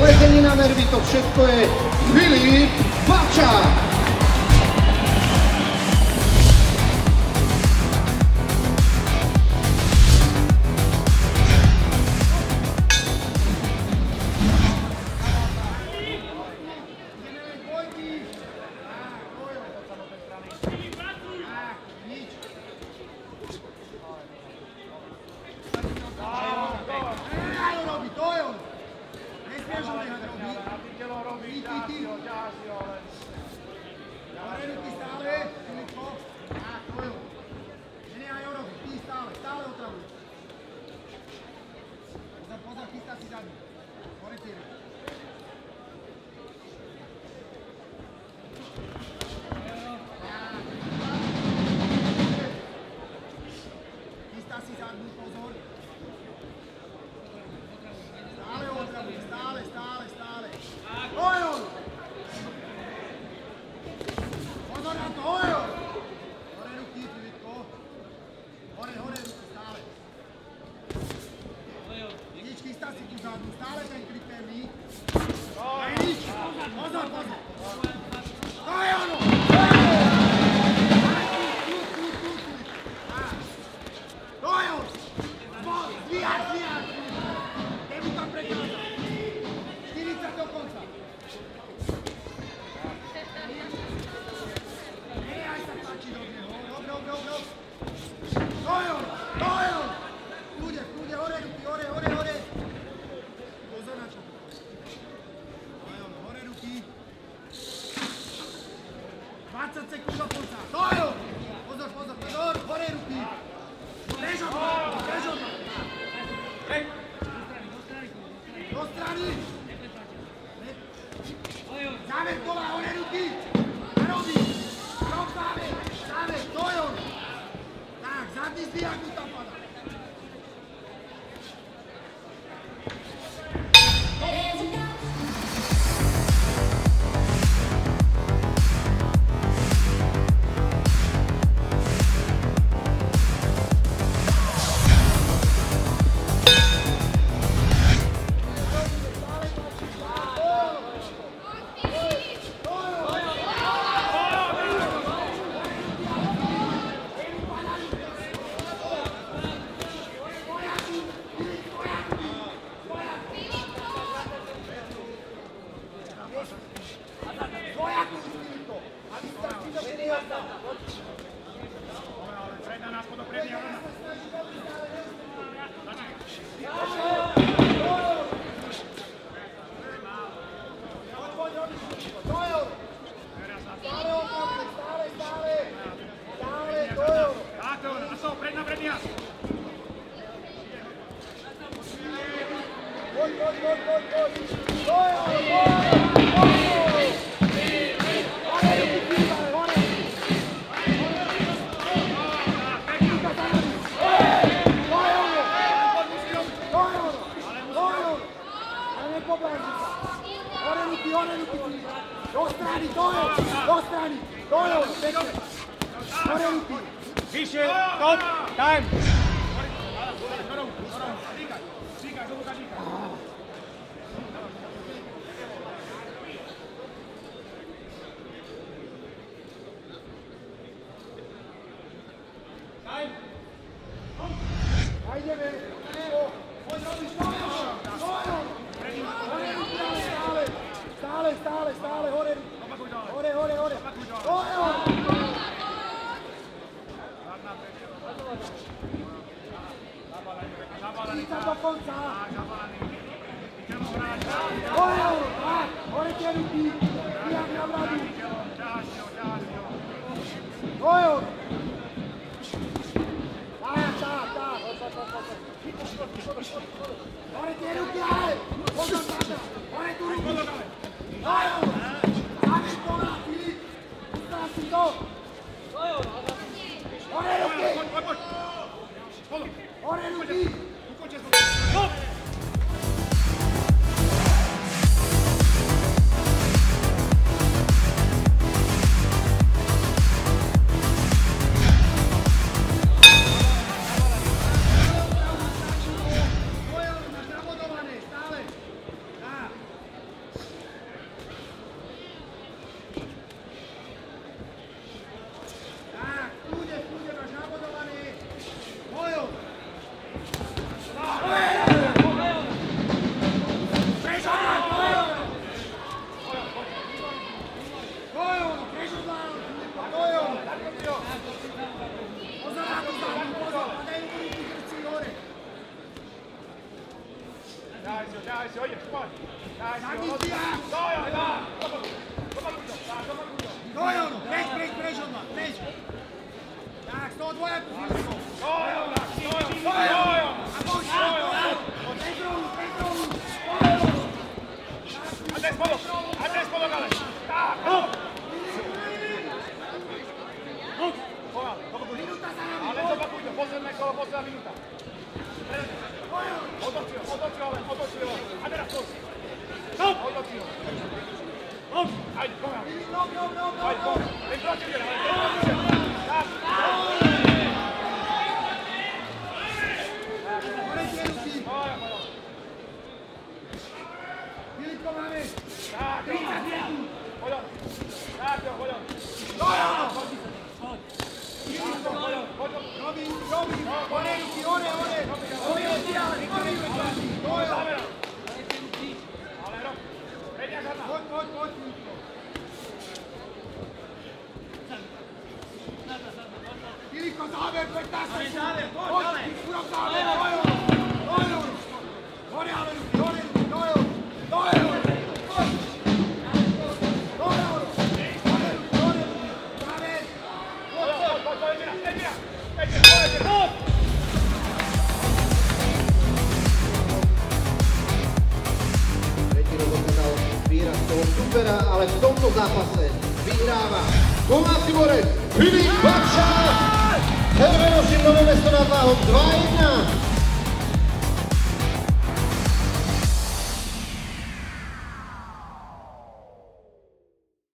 Lezení na nervy, to všetko je Filip Pačák. Pozor, chystá si zadný. Poretieram. Viado, viado! Mostrarli! Time. Oil! Ore Luki! Ore Luki! Minuta za nami! Ale zobaczcie, poza mną, poza minutą. ale v tomto zápase vyhráva Tomáš Simorek, Filip Bakša! Herveno Šimonovic to dává od 2-1.